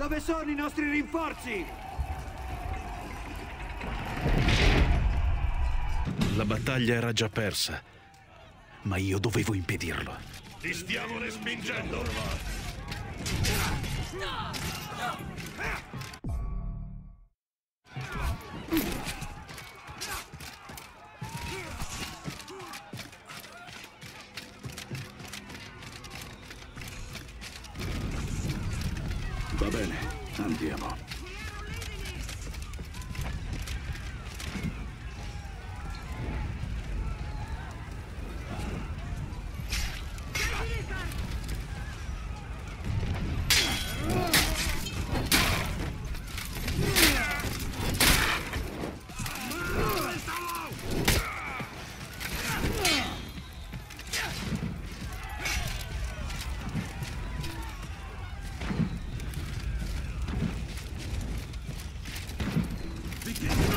Dove sono i nostri rinforzi? La battaglia era già persa, ma io dovevo impedirlo. Ti stiamo respingendo! Va bene, andiamo. Carica!